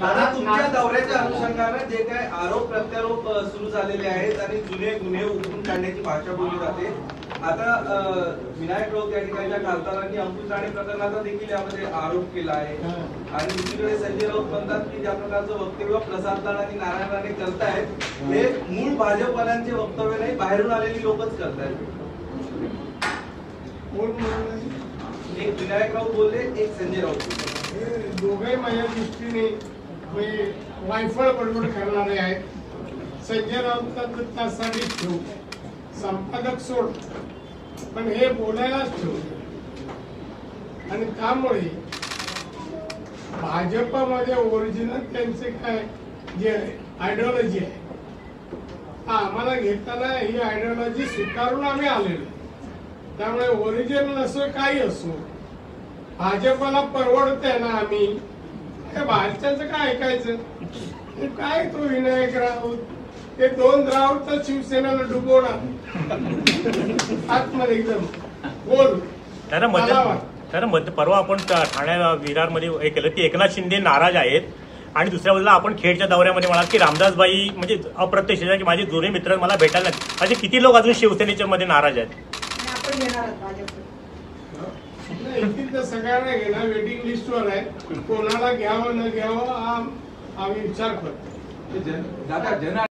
दादा तुमच्या दौऱ्याच्या अनुषंगानं जे काय आरोप प्रत्यारोप सुरू झालेले आहेत आणि जुने गुन्हे उकरून काढण्याची भाषा बोलली जाते. आता विनायक राऊत या ठिकाणच्या खासदारांनी अंकुश राणे प्रकरणाचा देखील यामध्ये आरोप केला आहे. आणि दुसरीकडे संजय राऊत म्हणतात की ज्या प्रकारचं वक्तव्य प्रसाद लाड आणि नारायण राणे करतायत हे मूळ भाजपवाल्यांचे वक्तव्य नाही बाहेरून आलेली लोकच करतायत. म्हणाले? एक विनायक राऊत बोलले एक संजय राऊत हे दोघे माझ्या दृष्टीने म्हणजे वायफळ बडबड करणारे आहेत संजय राऊतला तर ठेवू संपादक सोड. पण हे बोलायलाच ठेवू. आणि त्यामुळे भाजपमध्ये ओरिजिनल त्यांचे काय जे आयडिओलॉजी आहे. हा आम्हाला घेताना ही आयडिओलॉजी स्वीकारून आम्ही आलेलो. त्यामुळे ओरिजिनल असो काही असो भाजपला परवडते ना आम्ही. हे बाहेरच्याच काय ऐकायचं? काय तो विनायक राऊत? ते दोन राऊत तर शिवसेनेला डुबवणार. आतमध्ये एकदम. बोल. दादा मध्य परवा आपण ठाण्या विरारमध्ये हे केलं की एकनाथ शिंदे नाराज आहेत. आणि दुसऱ्या बाजूला आपण खेडच्या दौऱ्यामध्ये म्हणाल की रामदासबाई म्हणजे अप्रत्यक्ष की माझे जुने मित्र मला भेटायला असे किती लोक अजून शिवसेनेच्या मध्ये नाराज आहेत? आणि नाही, तर सगळ्यांना घेणार वेटिंग लिस्टवर आहे. कोणाला घ्यावं न घ्यावं हा आम्ही विचार करतो. दादा जन